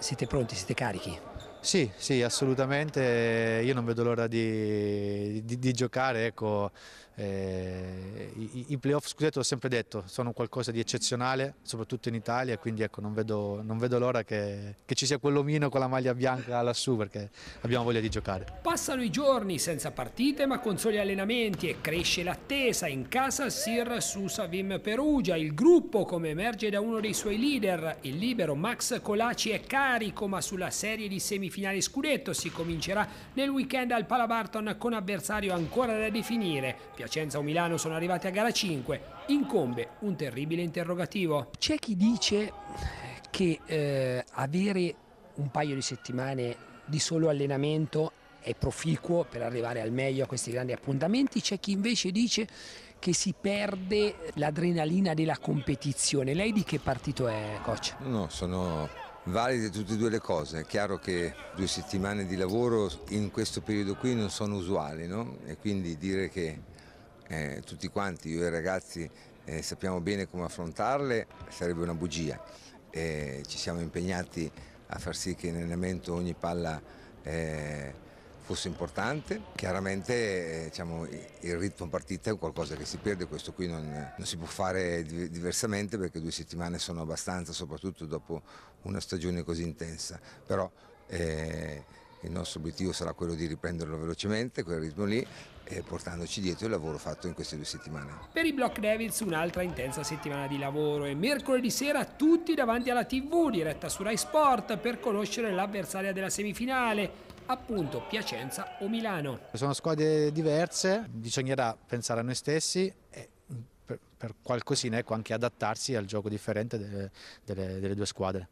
siete pronti, siete carichi? Sì, sì, assolutamente, io non vedo l'ora di, di, di, giocare, ecco, eh, i, i playoff, scusate, l'ho sempre detto, sono qualcosa di eccezionale, soprattutto in Italia, quindi ecco, non vedo, vedo l'ora che, che, ci sia quell'omino con la maglia bianca lassù perché abbiamo voglia di giocare. Passano i giorni senza partite ma con soli allenamenti e cresce l'attesa in casa Sir su Savim Perugia, il gruppo come emerge da uno dei suoi leader, il libero Max Colaci è carico ma sulla serie di semifinali semifinali scudetto si comincerà nel weekend al Palabarton con avversario ancora da definire. Piacenza o Milano sono arrivati a gara 5, incombe un terribile interrogativo. C'è chi dice che eh, avere un paio di settimane di solo allenamento è proficuo per arrivare al meglio a questi grandi appuntamenti, c'è chi invece dice che si perde l'adrenalina della competizione. Lei di che partito è, coach? No, sono valide tutte e due le cose. È chiaro che due settimane di lavoro in questo periodo qui non sono usuali no? e quindi dire che eh, tutti quanti, io e i ragazzi, eh, sappiamo bene come affrontarle sarebbe una bugia. Eh, ci siamo impegnati a far sì che in allenamento ogni palla eh, fosse importante. Chiaramente eh, diciamo, il ritmo partita è qualcosa che si perde, questo qui non, non, si può fare diversamente perché due settimane sono abbastanza, soprattutto dopo una stagione così intensa. Però, eh, il nostro obiettivo sarà quello di riprenderlo velocemente, quel ritmo lì, e portandoci dietro il lavoro fatto in queste due settimane. Per i Block Devils un'altra intensa settimana di lavoro e mercoledì sera tutti davanti alla tv diretta su Rai Sport per conoscere l'avversaria della semifinale appunto Piacenza o Milano. Sono squadre diverse, bisognerà pensare a noi stessi e per, per qualcosina ecco, anche adattarsi al gioco differente delle, delle, delle due squadre.